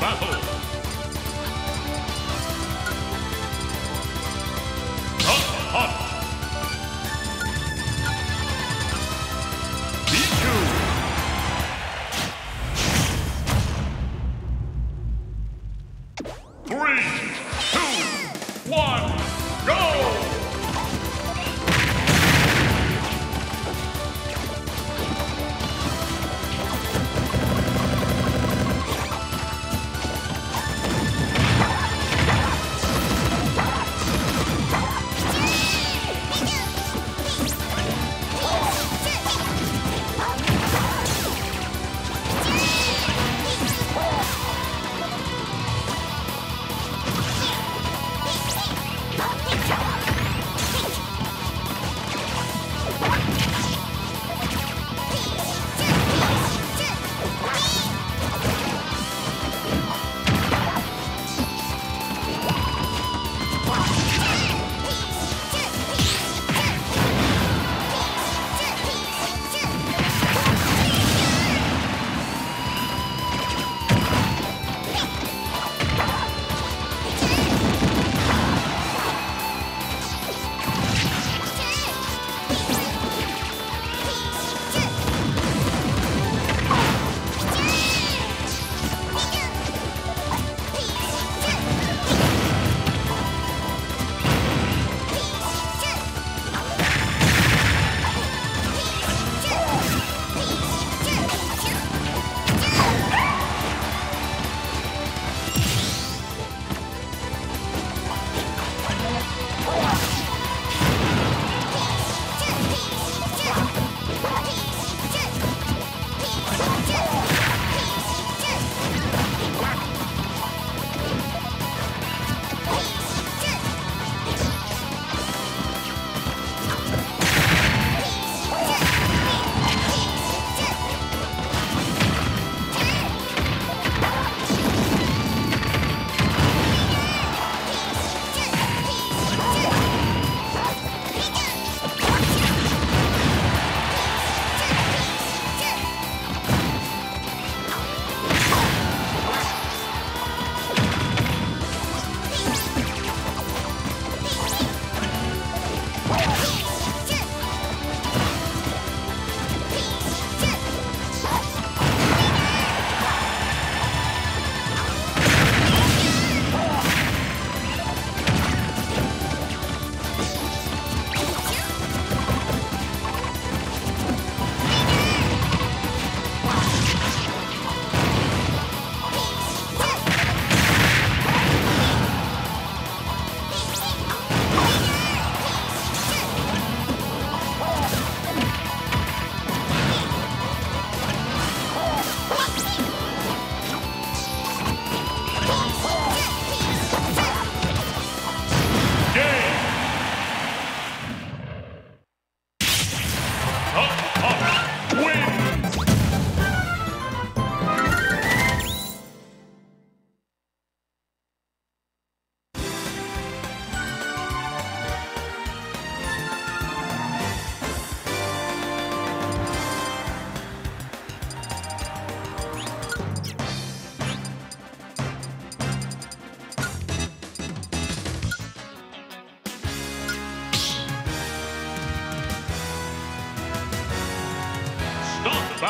battle.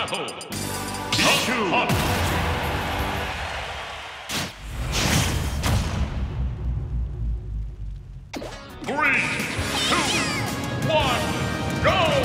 Battle. Pichu. Three, two, one, go!